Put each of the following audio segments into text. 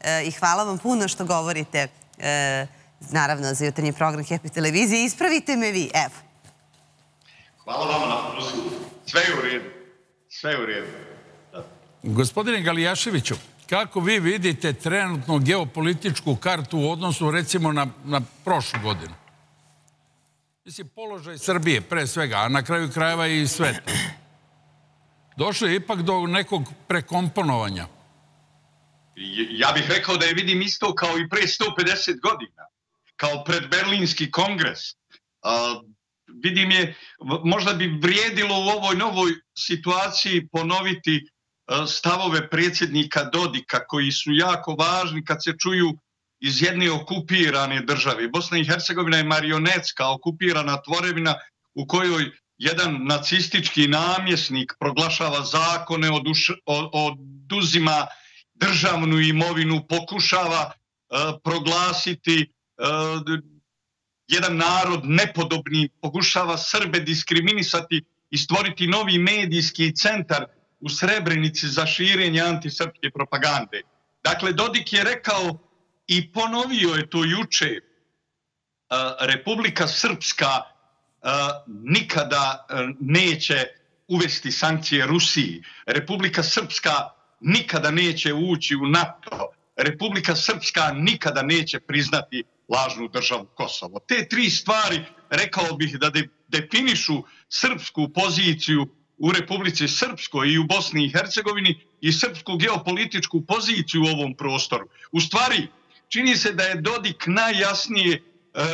E, i hvala vam puno što govorite e, naravno za jutarnji program Happy televizije. Ispravite me vi, evo. Hvala vam na pozivu. Sve je u redu. Sve je u redu. Gospodine Galijaševiću, kako vi vidite trenutno geopolitičku kartu u odnosu recimo na, na prošlu godinu? Mislim, položaj Srbije pre svega, a na kraju krajeva i sveta. Došlo je ipak do nekog prekomponovanja ja bih rekao da je vidim isto kao i pre 150 godina, kao pred Berlinski kongres. vidim je, možda bi vrijedilo u ovoj novoj situaciji ponoviti stavove predsjednika Dodika koji su jako važni kad se čuju iz jedne okupirane države. Bosna i Hercegovina je marionetska okupirana tvorevina u kojoj jedan nacistički namjesnik proglašava zakone, oduzima državnu imovinu pokušava e, proglasiti e, jedan narod nepodobni, pokušava Srbe diskriminisati i stvoriti novi medijski centar u Srebrenici za širenje antisrpske propagande. Dakle, Dodik je rekao i ponovio je to juče, e, Republika Srpska nikada neće uvesti sankcije Rusiji. Republika Srpska nikada neće ući u NATO. Republika Srpska nikada neće priznati lažnu državu Kosovo. Te tri stvari, rekao bih, da definišu srpsku poziciju u Republici Srpskoj i u Bosni i Hercegovini i srpsku geopolitičku poziciju u ovom prostoru. U stvari, čini se da je Dodik najjasnije e,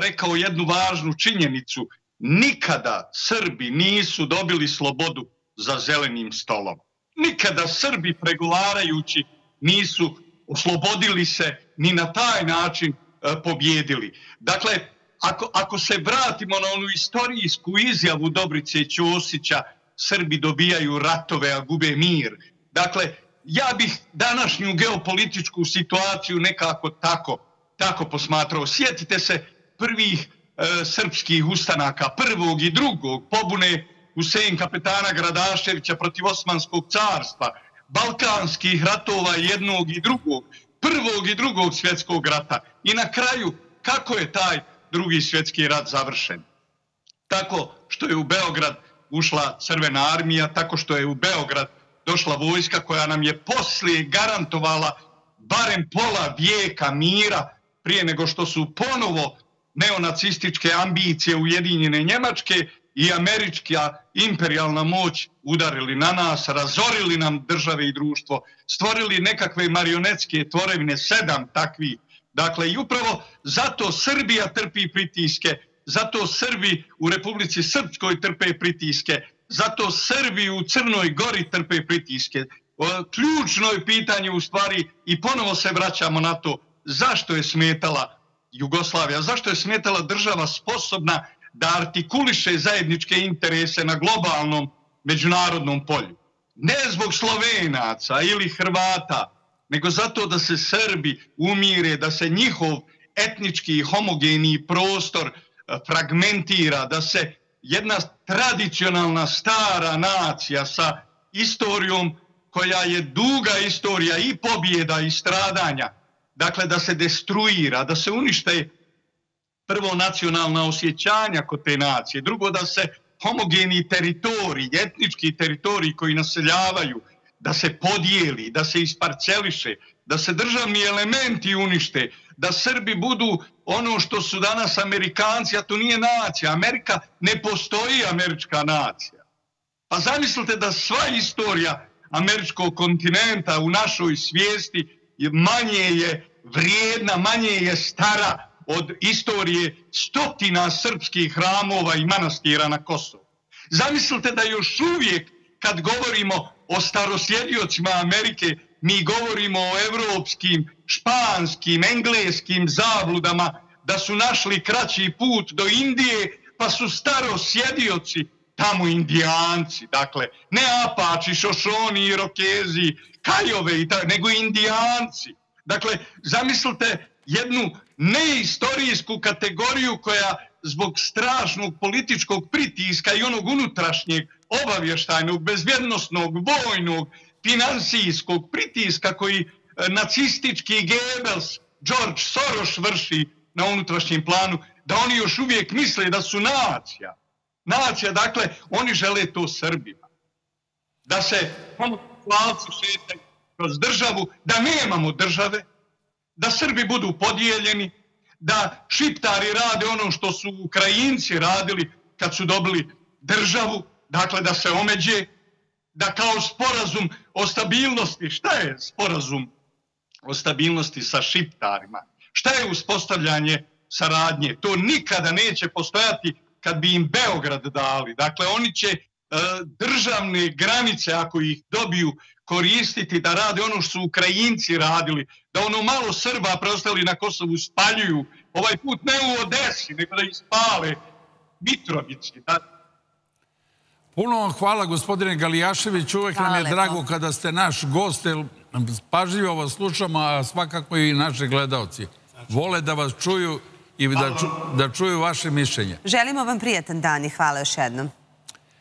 rekao jednu važnu činjenicu. Nikada Srbi nisu dobili slobodu za zelenim stolom. Nikada Srbi pregovarajući nisu oslobodili se ni na taj način e, pobjedili. Dakle, ako, ako se vratimo na onu istorijsku izjavu Dobrice Ćosića, Srbi dobijaju ratove, a gube mir. Dakle, ja bih današnju geopolitičku situaciju nekako tako, tako posmatrao. Sjetite se prvih e, srpskih ustanaka, prvog i drugog, pobune Husein kapetana Gradaševića protiv Osmanskog carstva, balkanskih ratova jednog i drugog, prvog i drugog svjetskog rata. I na kraju, kako je taj drugi svjetski rat završen? Tako što je u Beograd ušla crvena armija, tako što je u Beograd došla vojska koja nam je poslije garantovala barem pola vijeka mira prije nego što su ponovo neonacističke ambicije Ujedinjene Njemačke i američka imperialna moć udarili na nas, razorili nam države i društvo, stvorili nekakve marionetske tvorevine, sedam takvih. Dakle, i upravo zato Srbija trpi pritiske, zato Srbi u Republici Srpskoj trpe pritiske, zato Srbi u Crnoj Gori trpe pritiske. Ključno je pitanje u stvari i ponovo se vraćamo na to zašto je smetala Jugoslavija, zašto je smetala država sposobna da artikuliše zajedničke interese na globalnom međunarodnom polju. Ne zbog Slovenaca ili Hrvata, nego zato da se Srbi umire, da se njihov etnički i homogeni prostor e, fragmentira, da se jedna tradicionalna stara nacija sa istorijom koja je duga istorija i pobjeda i stradanja, dakle da se destruira, da se unište prvo nacionalna osjećanja kod te nacije, drugo da se homogeni teritoriji, etnički teritoriji koji naseljavaju, da se podijeli, da se isparceliše, da se državni elementi unište, da Srbi budu ono što su danas Amerikanci, a to nije nacija. Amerika ne postoji američka nacija. Pa zamislite da sva istorija američkog kontinenta u našoj svijesti manje je vrijedna, manje je stara od istorije stotina srpskih hramova i manastira na Kosovu. Zamislite da još uvijek kad govorimo o starosljedijocima Amerike, mi govorimo o evropskim, španskim, engleskim zabludama, da su našli kraći put do Indije, pa su starosjedioci tamo indijanci, dakle, ne apači, šošoni, irokezi, kajove, nego indijanci. Dakle, zamislite jednu neistorijsku kategoriju koja zbog strašnog političkog pritiska i onog unutrašnjeg obavještajnog, bezvjednostnog, vojnog, financijskog pritiska koji e, nacistički Goebbels, George Soros vrši na unutrašnjem planu, da oni još uvijek misle da su nacija. Nacija, dakle, oni žele to Srbima. Da se homoseksualci šetaju kroz državu, da nemamo države, da Srbi budu podijeljeni, da Šiptari rade ono što su Ukrajinci radili kad su dobili državu, dakle da se omeđe, da kao sporazum o stabilnosti, šta je sporazum o stabilnosti sa Šiptarima? Šta je uspostavljanje saradnje? To nikada neće postojati kad bi im Beograd dali. Dakle, oni će državne granice, ako ih dobiju, koristiti da rade ono što su Ukrajinci radili, da ono malo Srba preostali na Kosovu spaljuju, ovaj put ne u Odesi, nego da ih spale Mitrovici. Da... Puno vam hvala, gospodine Galijašević. Uvek Hvala nam je lepo. drago kada ste naš gost, jer pažljivo vas slušamo, a svakako i naši gledalci. Vole da vas čuju i da, ču- da čuju vaše mišljenje. Želimo vam prijatan dan i hvala još jednom.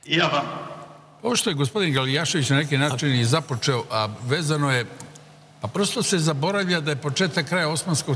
I ja vam. Ovo što je gospodin Galijašević na neki način i započeo, a vezano je, a prosto se zaboravlja da je početak kraja Osmanskog